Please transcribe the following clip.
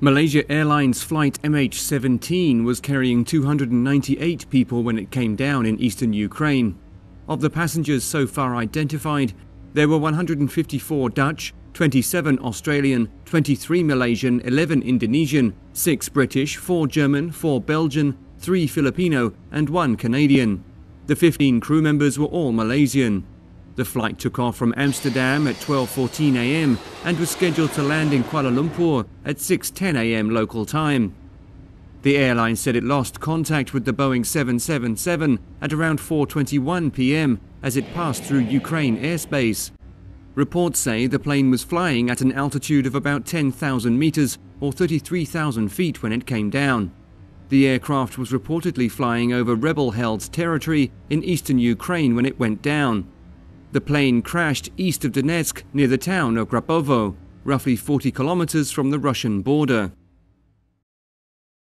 Malaysia Airlines flight MH17 was carrying 298 people when it came down in eastern Ukraine. Of the passengers so far identified, there were 154 Dutch, 27 Australian, 23 Malaysian, 11 Indonesian, 6 British, 4 German, 4 Belgian, 3 Filipino, and 1 Canadian. The 15 crew members were all Malaysian. The flight took off from Amsterdam at 12:14 a.m. and was scheduled to land in Kuala Lumpur at 6:10 a.m. local time. The airline said it lost contact with the Boeing 777 at around 4:21 p.m. as it passed through Ukraine airspace. Reports say the plane was flying at an altitude of about 10,000 meters or 33,000 feet when it came down. The aircraft was reportedly flying over rebel held territory in eastern Ukraine when it went down. The plane crashed east of Donetsk near the town of Grabovo, roughly 40 kilometers from the Russian border.